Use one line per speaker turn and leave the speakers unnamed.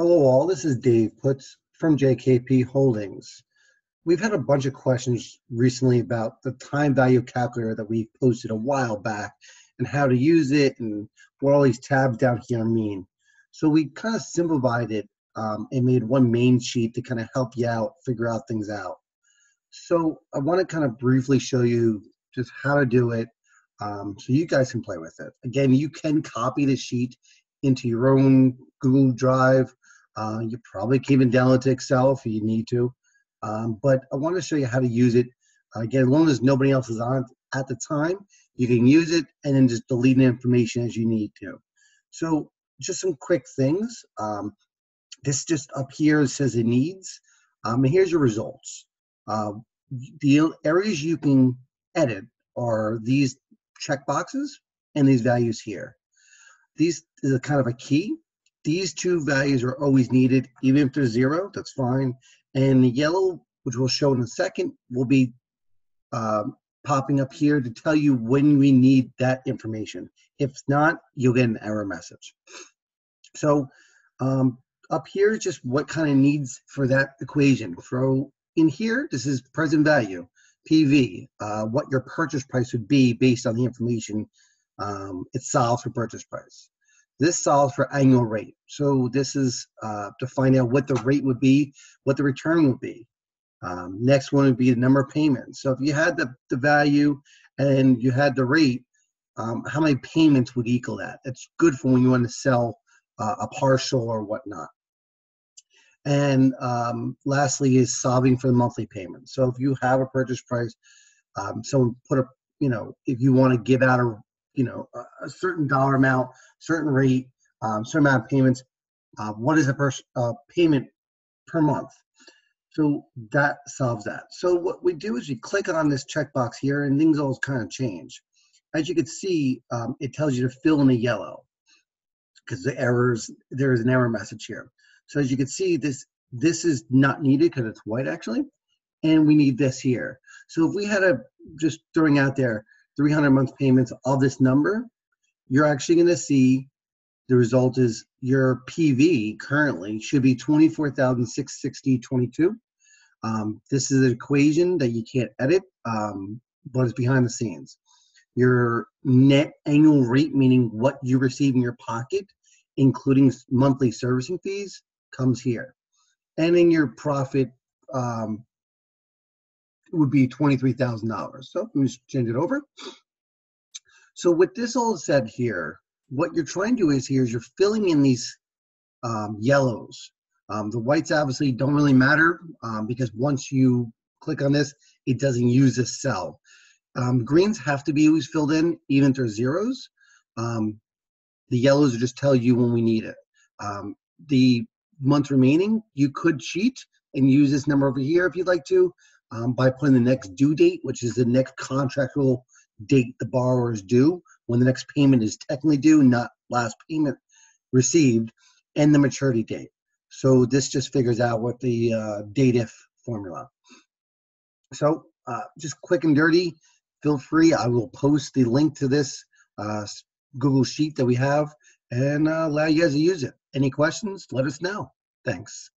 Hello, all. This is Dave Putz from JKP Holdings. We've had a bunch of questions recently about the time value calculator that we posted a while back and how to use it and what all these tabs down here mean. So we kind of simplified it um, and made one main sheet to kind of help you out, figure out things out. So I want to kind of briefly show you just how to do it um, so you guys can play with it. Again, you can copy the sheet into your own Google Drive uh, you probably can even download to Excel if you need to. Um, but I want to show you how to use it. Uh, again, as long as nobody else is on at the time, you can use it and then just delete the information as you need to. So just some quick things. Um, this just up here says it needs. Um, and here's your results. Uh, the areas you can edit are these check boxes and these values here. These is a kind of a key these two values are always needed, even if they're zero, that's fine. And the yellow, which we'll show in a second, will be um, popping up here to tell you when we need that information. If not, you'll get an error message. So um, up here is just what kind of needs for that equation. Throw in here, this is present value, PV, uh, what your purchase price would be based on the information um, it solves for purchase price. This solves for annual rate. So this is uh, to find out what the rate would be, what the return would be. Um, next one would be the number of payments. So if you had the, the value and you had the rate, um, how many payments would equal that? It's good for when you want to sell uh, a partial or whatnot. And um, lastly is solving for the monthly payment. So if you have a purchase price, um, someone put a, you know, if you want to give out a you know a, a certain dollar amount, certain rate, um, certain amount of payments. Uh, what is the per uh, payment per month? So that solves that. So what we do is we click on this checkbox here, and things all kind of change. As you can see, um, it tells you to fill in the yellow because the errors there is an error message here. So as you can see, this this is not needed because it's white actually, and we need this here. So if we had a just throwing out there 300 month payments of this number, you're actually going to see the result is your PV currently should be 24,660.22. Um, this is an equation that you can't edit, um, but it's behind the scenes. Your net annual rate, meaning what you receive in your pocket, including monthly servicing fees, comes here. And in your profit um, would be $23,000. So just change it over. So with this all said here, what you're trying to do is here is you're filling in these um, yellows. Um, the whites obviously don't really matter um, because once you click on this, it doesn't use this cell. Um, greens have to be always filled in, even if they're zeros. Um, the yellows just tell you when we need it. Um, the month remaining, you could cheat and use this number over here if you'd like to, um, by putting the next due date, which is the next contractual date the borrower is due, when the next payment is technically due, not last payment received, and the maturity date. So this just figures out what the uh, if formula. So uh, just quick and dirty, feel free. I will post the link to this uh, Google Sheet that we have and uh, allow you guys to use it. Any questions, let us know. Thanks.